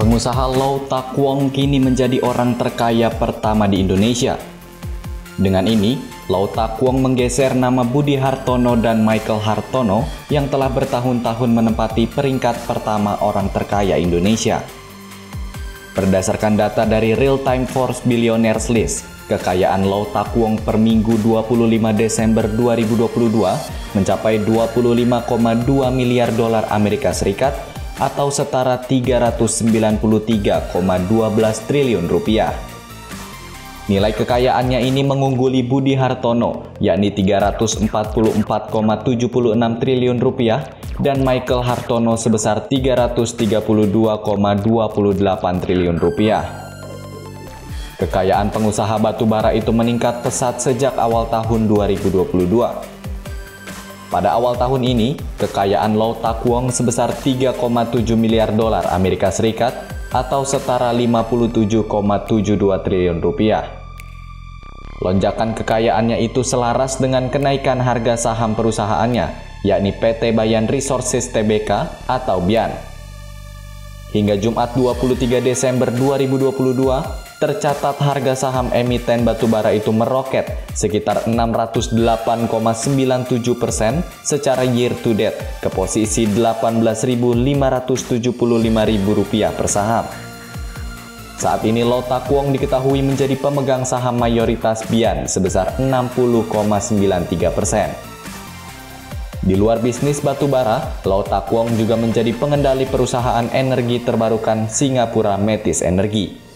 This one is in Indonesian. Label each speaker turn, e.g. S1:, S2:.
S1: Pengusaha Lau Tak Wong kini menjadi orang terkaya pertama di Indonesia. Dengan ini, Lau Tak Wong menggeser nama Budi Hartono dan Michael Hartono yang telah bertahun-tahun menempati peringkat pertama orang terkaya Indonesia. Berdasarkan data dari Real Time Force Billionaires List, kekayaan Lau Tak Wong per minggu 25 Desember 2022 mencapai 25,2 miliar dolar Amerika Serikat atau setara 393,12 triliun rupiah. Nilai kekayaannya ini mengungguli Budi Hartono, yakni 344,76 triliun rupiah, dan Michael Hartono sebesar 332,28 triliun rupiah. Kekayaan pengusaha batubara itu meningkat pesat sejak awal tahun 2022. Pada awal tahun ini, kekayaan Lau Tak Wong sebesar 3,7 miliar dolar Amerika Serikat atau setara 57,72 triliun rupiah. Lonjakan kekayaannya itu selaras dengan kenaikan harga saham perusahaannya, yakni PT Bayan Resources Tbk atau BIAN. Hingga Jumat 23 Desember 2022, tercatat harga saham emiten batubara itu meroket sekitar 608,97 persen secara year to date ke posisi Rp18.575.000 per saham. Saat ini Lota Kwong diketahui menjadi pemegang saham mayoritas Bian sebesar 60,93 persen. Di luar bisnis batubara, Lota Kwong juga menjadi pengendali perusahaan energi terbarukan Singapura Metis Energi.